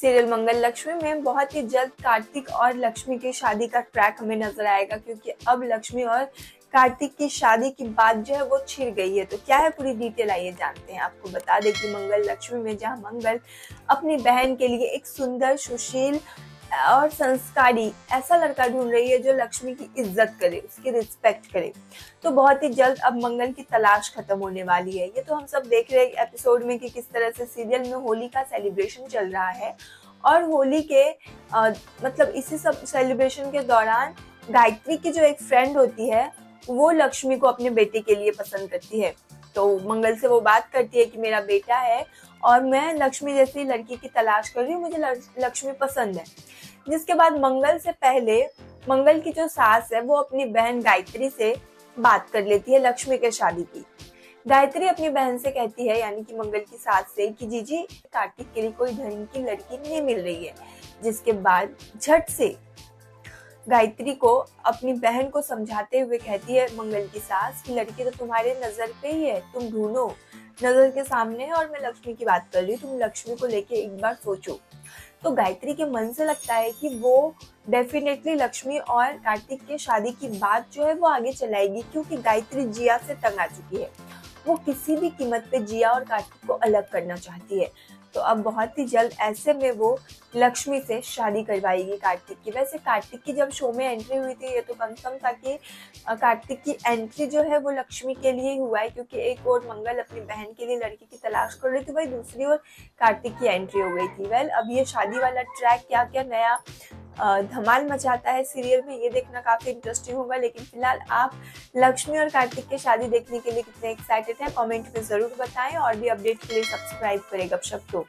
Serial मंगल लक्ष्मी में बहुत ही जल्द कार्तिक और लक्ष्मी की शादी का ट्रैक हमें नज़र आएगा, क्योंकि अब लक्ष्मी और कार्तिक की शादी की बात जो है वो छिड़ गई है। तो क्या है पूरी डिटेल आइए जानते हैं। आपको बता दें कि मंगल लक्ष्मी में जहाँ मंगल अपनी बहन के लिए एक सुंदर, सुशील और संस्कारी ऐसा लड़का ढूंढ रही है जो लक्ष्मी की इज़्ज़त करे उसकी रिस्पेक्ट करे। तो बहुत ही जल्द अब मंगल की तलाश खत्म होने वाली है। ये तो हम सब देख रहे हैं एपिसोड में कि किस तरह से सीरियल में होली का सेलिब्रेशन चल रहा है। और होली के आ, मतलब इसी सब सेलिब्रेशन के दौरान गायत्री की जो एक फ्रेंड होती है वो लक्ष्मी को अपने बेटे के लिए पसंद करती है। तो मंगल से वो बात करती है कि मेरा बेटा है और मैं लक्ष्मी जैसी लड़की की तलाश कर रही हूँ, मुझे लक्ष्मी पसंद है। जिसके बाद मंगल से पहले, मंगल की जो सास है, वो अपनी बहन गायत्री से बात कर लेती है लक्ष्मी के शादी की। गायत्री अपनी बहन से कहती है, यानी कि मंगल की सास से, कि जीजी, कार्तिक के लिए कोई ढंग की लड़की नहीं मिल रही है, जिसके बाद झट से गायत्री को अपनी बहन को समझाते हुए कहती है, मंगल की सास, की लड़की तो तुम्हारे नज़र पे ही है, तुम ढूंढो नज़र के सामने है और मैं लक्ष्मी की बात कर रही हूँ, तुम लक्ष्मी को लेके एक बार सोचो। तो गायत्री के मन से लगता है कि वो डेफिनेटली लक्ष्मी और कार्तिक के शादी की बात जो है वो आगे चलाएगी, क्योंकि गायत्री जिया से तंग आ चुकी है। वो किसी भी कीमत पे जिया और कार्तिक को अलग करना चाहती है। तो अब बहुत ही जल्द ऐसे में वो लक्ष्मी से शादी करवाएगी कार्तिक की। वैसे कार्तिक की जब शो में एंट्री हुई थी, ये तो कम कंफर्म था कि कार्तिक की एंट्री जो है वो लक्ष्मी के लिए ही हुआ है, क्योंकि एक और मंगल अपनी बहन के लिए लड़की की तलाश कर रही थी, वही दूसरी ओर कार्तिक की एंट्री हो गई थी। वेल अब ये शादी वाला ट्रैक क्या क्या नया धमाल मचाता है सीरियल में, ये देखना काफ़ी इंटरेस्टिंग होगा, लेकिन फ़िलहाल आप लक्ष्मी और कार्तिक की शादी देखने के लिए कितने एक्साइटेड हैं कमेंट में ज़रूर बताएँ और भी अपडेट के लिए सब्सक्राइब करें गपशप को